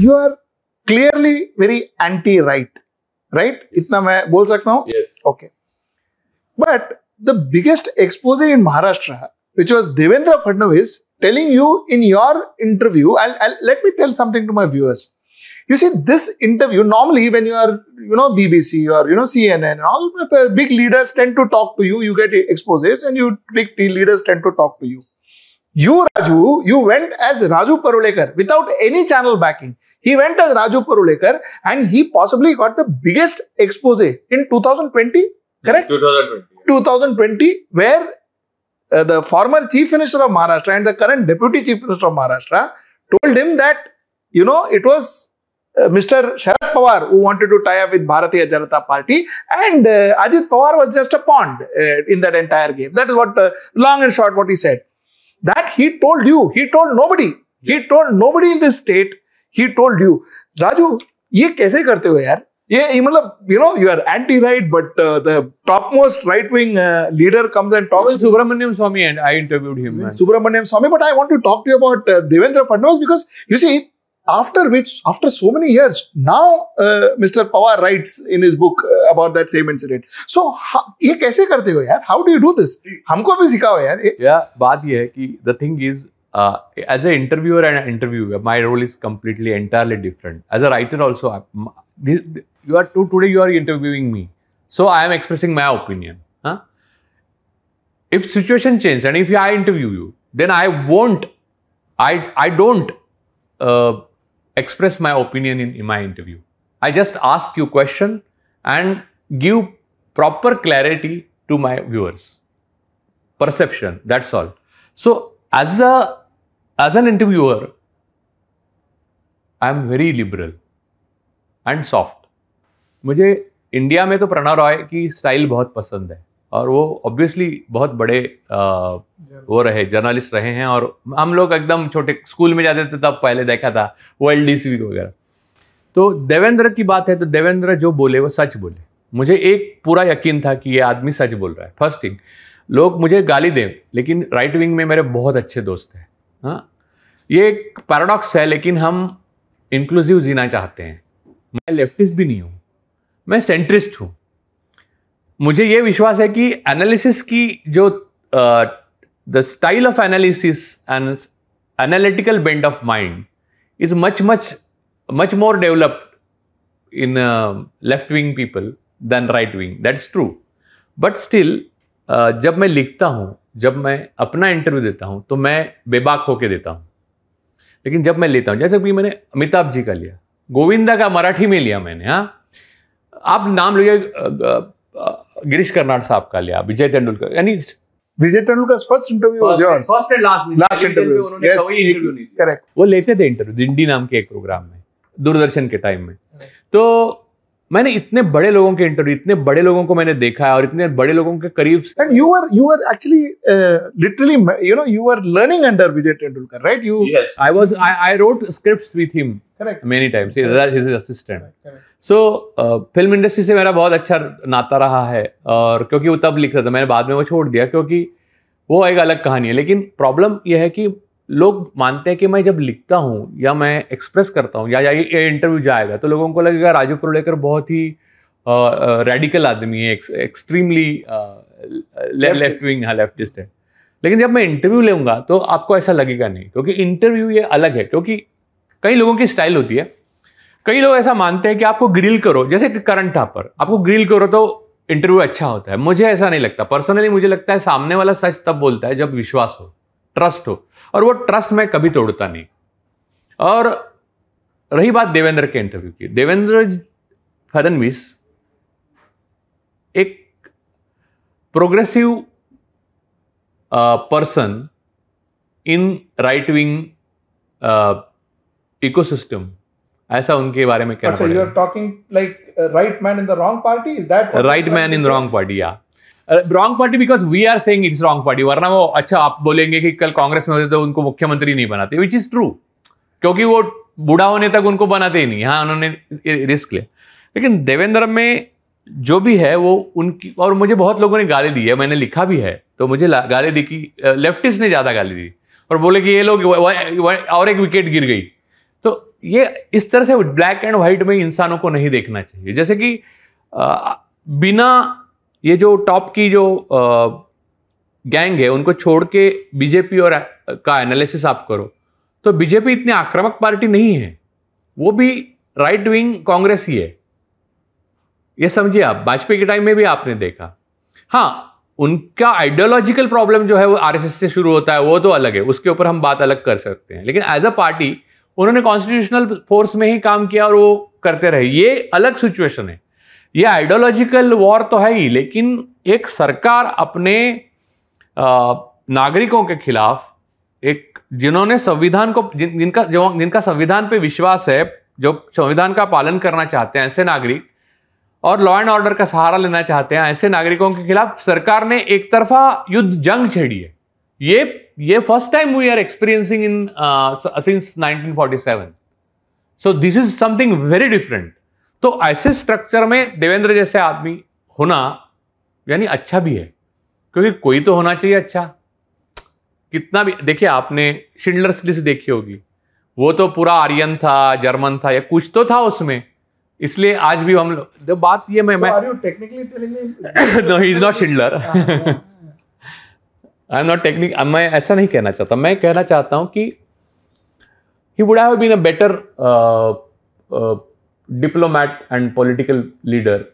you are clearly very anti-right, right? इतना मैं बोल सकता हूँ? Yes. Okay. But the biggest expose in Maharashtra, which was Devendra Fadnavis telling you in your interview, I'll, I'll let me tell something to my viewers. You see, this interview, normally when you are, you know, BBC or, you know, CNN and all, uh, big leaders tend to talk to you, you get exposes and you, big leaders tend to talk to you. You, Raju, you went as Raju Parulekar without any channel backing. He went as Raju Parulekar and he possibly got the biggest expose in 2020, correct? 2020. 2020, where uh, the former chief minister of Maharashtra and the current deputy chief minister of Maharashtra told him that, you know, it was uh, Mr. Sharad Pawar who wanted to tie up with Bharatiya Janata Party and uh, Ajit Pawar was just a pawn uh, in that entire game. That is what, uh, long and short, what he said. That he told you, he told nobody. He told nobody in this state, he told you. Raju, ये कैसे करते हो यार ये ये मतलब you know you are anti right but the top most right wing leader comes and talks Subramaniam Swamy and I interviewed him. man. Subramaniam Swamy, but I want to talk to you about uh, Devendra Fadnavis because you see, after which, after so many years, now uh, Mr. Pawar writes in his book uh, about that same incident. So, ये कैसे करते हो यार? How do you do this? हमको भी सिखाओ यार. ये- Yeah, बात ये है कि the thing is, uh, as an interviewer and an interviewer, my role is completely entirely different. As a writer, also, I- this, you are to, today you are interviewing me, so I am expressing my opinion. Huh? If situation changes and if I interview you, then I won't, I I don't uh, express my opinion in, in my interview. I just ask you question and give proper clarity to my viewers perception that's all so as a as an interviewer i am very liberal and soft. मुझे India में तो प्रणव रॉय की style बहुत पसंद है और वो obviously बहुत बड़े आ, वो रहे जर्नलिस्ट रहे हैं और हम लोग एकदम छोटे स्कूल में जाते थे तब पहले देखा था वो एल वगैरह। तो देवेंद्र की बात है तो देवेंद्र जो बोले वो सच बोले। मुझे एक पूरा यकीन था कि ये आदमी सच बोल रहा है। फ़र्स्ट थिंग लोग मुझे गाली दें लेकिन राइट विंग में मेरे बहुत अच्छे दोस्त हैं। हाँ? ये एक पैराडॉक्स है लेकिन हम इंक्लूसिव जीना चाहते हैं। मैं लेफ्टिस्ट भी नहीं हूँ मैं सेंट्रिस्ट हूँ। मुझे ये विश्वास है कि एनालिसिस की जो the style of analysis and analytical bent of mind is much much much more developed in left wing people people right wing true. But still uh, जब मैं लिखता हूँ जब मैं अपना इंटरव्यू देता हूँ तो मैं बेबाक होके देता हूँ। लेकिन जब मैं लेता हूँ जैसे कि मैंने अमिताभ जी का लिया गोविंदा का मराठी में लिया मैंने हाँ। आप नाम लीजिए अ, गिरीश कर्नाड साहब का लिया विजय तेंदुलकर यानी Vijay Tendulkar first interview was yours first and last last interview yes correct वो लेते थे इंटरव्यू दिंडी नाम के एक प्रोग्राम में दूरदर्शन के टाइम में। तो मैंने इतने बड़े लोगों के इंटरव्यू इतने बड़े लोगों को मैंने देखा है और इतने बड़े लोगों के करीब and you are you are actually literally you know you are learning under Vijay Tendulkar right you I was I I wrote scripts with him correct many times he is assistant so film industry से मेरा बहुत अच्छा नाता रहा है और क्योंकि वो तब लिख रहा था मैंने बाद में वो छोड़ दिया क्योंकि वो एक अलग कहानी है। लेकिन प्रॉब्लम यह है कि लोग मानते हैं कि मैं जब लिखता हूँ या मैं एक्सप्रेस करता हूँ या, या ये इंटरव्यू जाएगा तो लोगों को लगेगा राजू पुरोलेकर बहुत ही रेडिकल आदमी है एक्सट्रीमली लेफ़्ट विंग हाँ लेफ्टिस्ट है। लेकिन जब मैं इंटरव्यू लूँगा तो आपको ऐसा लगेगा नहीं क्योंकि इंटरव्यू ये अलग है क्योंकि कई लोगों की स्टाइल होती है। कई लोग ऐसा मानते हैं कि आपको ग्रिल करो जैसे करण थापर आपको ग्रिल करो तो इंटरव्यू अच्छा होता है। मुझे ऐसा नहीं लगता। पर्सनली मुझे लगता है सामने वाला सच तब बोलता है जब विश्वास हो। ट्रस्ट हो। और वो ट्रस्ट मैं कभी तोड़ता नहीं। और रही बात देवेंद्र के इंटरव्यू की। देवेंद्र फडनवीस एक progressive person in right wing ecosystem ऐसा उनके बारे में कहना are talking like a right man in the wrong party? Is that what right man in say? Wrong party या wrong party because we are saying it's wrong party वरना वो अच्छा आप बोलेंगे कि कल कांग्रेस में होते तो उनको मुख्यमंत्री नहीं बनाते विच इज़ ट्रू क्योंकि वो बूढ़ा होने तक उनको बनाते ही नहीं। हाँ उन्होंने रिस्क लिया। लेकिन देवेंद्र में जो भी है, वो उनकी, और मुझे बहुत लोगों ने गाली दी है, मैंने लिखा भी है तो मुझे गाली दी कि लेफ्टिस्ट ने ज़्यादा गाली दी। और बोले कि ये लोग और एक विकेट गिर गई। तो ये, इस तरह से ब्लैक एंड व्हाइट में इंसानों को नहीं देखना चाहिए। जैसे कि बिना ये जो टॉप की जो गैंग है, उनको छोड़ के बीजेपी और का एनालिसिस आप करो तो बीजेपी इतनी आक्रामक पार्टी नहीं है। वो भी राइट विंग कांग्रेस ही है। ये समझिए आप वाजपेयी के टाइम में भी आपने देखा। हाँ उनका आइडियोलॉजिकल प्रॉब्लम जो है, वो आरएसएस से शुरू होता है, वो तो अलग है। उसके ऊपर हम बात अलग कर सकते हैं। लेकिन एज अ पार्टी उन्होंने कॉन्स्टिट्यूशनल फोर्स में ही काम किया और वो करते रहे। ये अलग सिचुएशन है। ये आइडियोलॉजिकल वॉर तो है ही लेकिन एक सरकार अपने नागरिकों के खिलाफ एक जिन्होंने संविधान को जिन, जिनका जो जिनका संविधान पे विश्वास है जो संविधान का पालन करना चाहते हैं ऐसे नागरिक और लॉ एंड ऑर्डर का सहारा लेना चाहते हैं ऐसे नागरिकों के खिलाफ सरकार ने एक तरफा युद्ध जंग छेड़ी है। ये ये first time we are experiencing in since 1947 so this is something very different तो ऐसे स्ट्रक्चर में देवेंद्र जैसे आदमी होना यानी अच्छा भी है क्योंकि कोई तो होना चाहिए अच्छा। कितना भी देखिए आपने शिंडलर्स लिस्ट देखी होगी वो तो पूरा आर्यन था जर्मन था या कुछ तो था उसमें। इसलिए आज भी हम लोग जब बात ये मैं So मैं me? No he is not Schindler I am not technique मैं ऐसा नहीं कहना चाहता। मैं कहना चाहता हूँ कि he would have been a better diplomat and political leader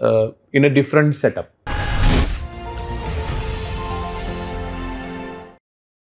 uh, in a different setup.